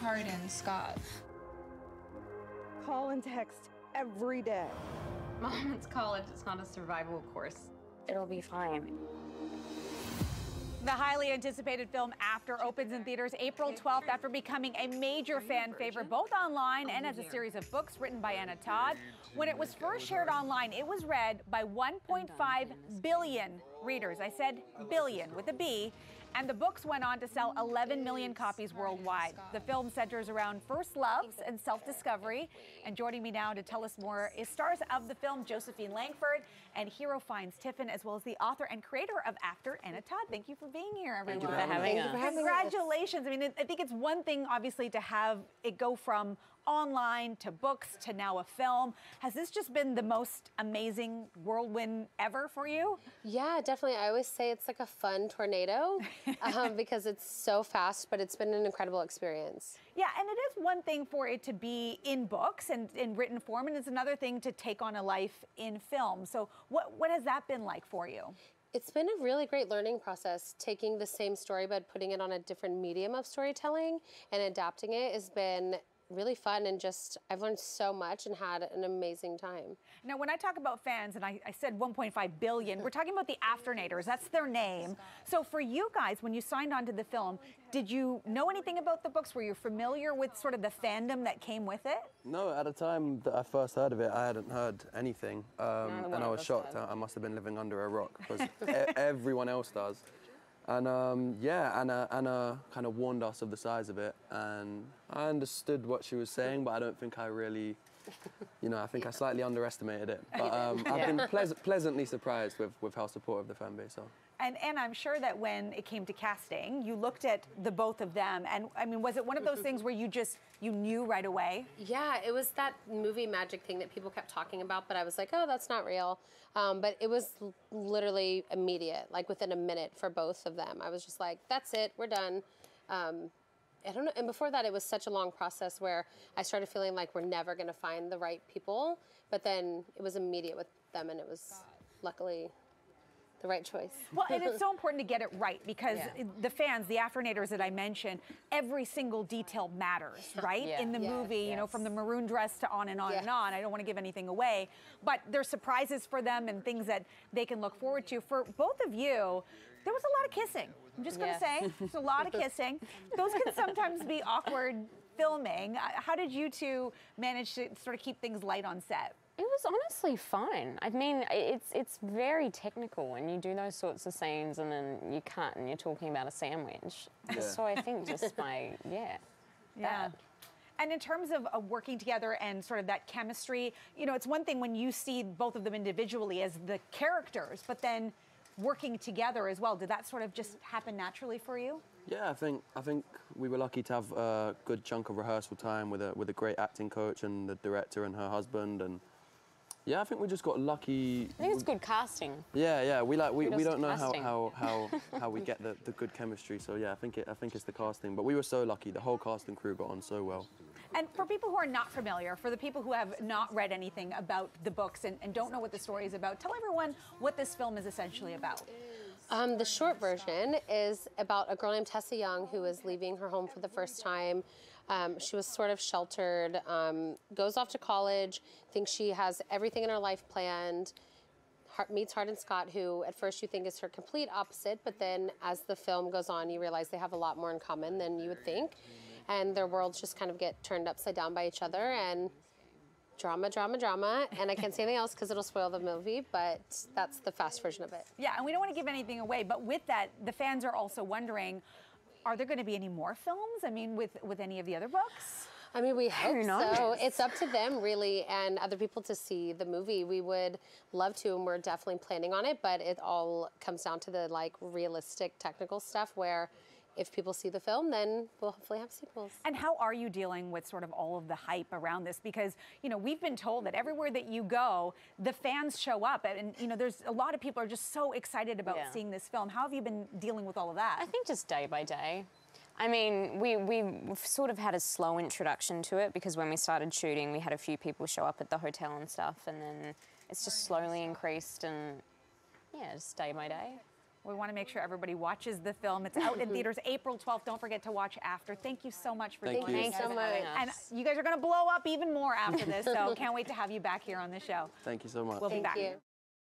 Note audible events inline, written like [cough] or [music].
Hardin Scott. Call and text every day. Mom, it's college. It's not a survival course. It'll be fine. The highly anticipated film After opens in theaters April 12th after becoming a major fan favorite both online oh, and as a series of books written by Anna Todd. When it was first shared online, it was read by 1.5 billion readers. I said billion with a B. And the books went on to sell 11 million copies worldwide. The film centers around first loves and self discovery. And joining me now to tell us more is stars of the film Josephine Langford and Hero Fiennes Tiffin, as well as the author and creator of After, Anna Todd. Thank you for being here, everyone. Thank you for having us. Congratulations. I mean, I think it's one thing, obviously, to have it go from online to books to now a film. Has this just been the most amazing whirlwind ever for you? Yeah, definitely. I always say it's like a fun tornado [laughs] um, because it's so fast, but it's been an incredible experience. Yeah, and it is one thing for it to be in books and in written form, and it's another thing to take on a life in film. So, what, what has that been like for you? It's been a really great learning process. Taking the same story but putting it on a different medium of storytelling and adapting it has been really fun and just I've learned so much and had an amazing time. Now, when I talk about fans, and I, I said 1.5 billion, we're talking about the Afternators. That's their name. So, for you guys, when you signed on to the film, did you know anything about the books? Were you familiar with sort of the fandom that came with it? No, at the time that I first heard of it, I hadn't heard anything, um, and I was shocked. I, I must have been living under a rock because [laughs] e- everyone else does. And um, yeah, Anna, Anna kind of warned us of the size of it, and I understood what she was saying, but I don't think I really, you know, I think I slightly underestimated it. But [laughs] um, I've been pleas- pleasantly surprised with, with how supportive the fan base are. And, and I'm sure that when it came to casting, you looked at the both of them, and I mean, was it one of those things where you just you knew right away? Yeah, it was that movie magic thing that people kept talking about, but I was like, oh, that's not real. Um, but it was literally immediate, like within a minute for both of them. I was just like, that's it, we're done. Um, I don't know. And before that, it was such a long process where I started feeling like we're never going to find the right people. But then it was immediate with them, and it was luckily the right choice. Well, and it's [laughs] so important to get it right because Yeah. the fans, the Afternators that I mentioned, every single detail matters, right? Yeah. In the Yes, movie, you know, from the maroon dress to on and on and on. I don't want to give anything away, but there's surprises for them and things that they can look forward to. For both of you, there was a lot of kissing. I'm just going to Yes. say, there's a lot of [laughs] kissing. Those can sometimes be awkward filming. Uh, How did you two manage to sort of keep things light on set? It was honestly fine. I mean, it's it's very technical when you do those sorts of scenes and then you cut and you're talking about a sandwich. Yeah. So I think [laughs] just my yeah. Yeah. that. And in terms of uh, working together and sort of that chemistry, you know, it's one thing when you see both of them individually as the characters, but then working together as well. Did that sort of just happen naturally for you? Yeah, I think I think we were lucky to have a good chunk of rehearsal time with a with a great acting coach and the director and her husband and yeah, I think we just got lucky. I think it's good casting. Yeah, yeah. We like we, we don't know how, casting. how, how, [laughs] how we get the, the good chemistry. So yeah, I think it I think it's the casting. But we were so lucky. The whole cast and crew got on so well. And for people who are not familiar, for the people who have not read anything about the books and, and don't know what the story is about, tell everyone what this film is essentially about. Um, the short version is about a girl named Tessa Young who is leaving her home for the first time. Um, she was sort of sheltered, um, goes off to college, thinks she has everything in her life planned. Meets Hardin Scott, who at first you think is her complete opposite, but then as the film goes on, you realize they have a lot more in common than you would think. And their worlds just kind of get turned upside down by each other. And drama, drama, drama. And I can't say anything else because it'll spoil the movie, but that's the fast version of it. Yeah, and we don't want to give anything away, but with that, the fans are also wondering, are there going to be any more films? I mean, with with any of the other books? I mean, we hope so. It's up to them, really, and other people to see the movie. We would love to, and we're definitely planning on it. But it all comes down to the like realistic, technical stuff. Where, if people see the film, then we'll hopefully have sequels. And how are you dealing with sort of all of the hype around this? Because, you know, we've been told that everywhere that you go, the fans show up. And, you know, there's a lot of people are just so excited about Yeah. seeing this film. How have you been dealing with all of that? I think just day by day. I mean, we, we sort of had a slow introduction to it because when we started shooting, we had a few people show up at the hotel and stuff, and then it's just slowly increased and yeah, just day by day. We want to make sure everybody watches the film. It's out in [laughs] theaters April 12th. Don't forget to watch after. Thank you so much for Thank joining you. us. Thanks so much. And you guys are going to blow up even more after this, so [laughs] can't wait to have you back here on the show. Thank you so much. We'll be back. you.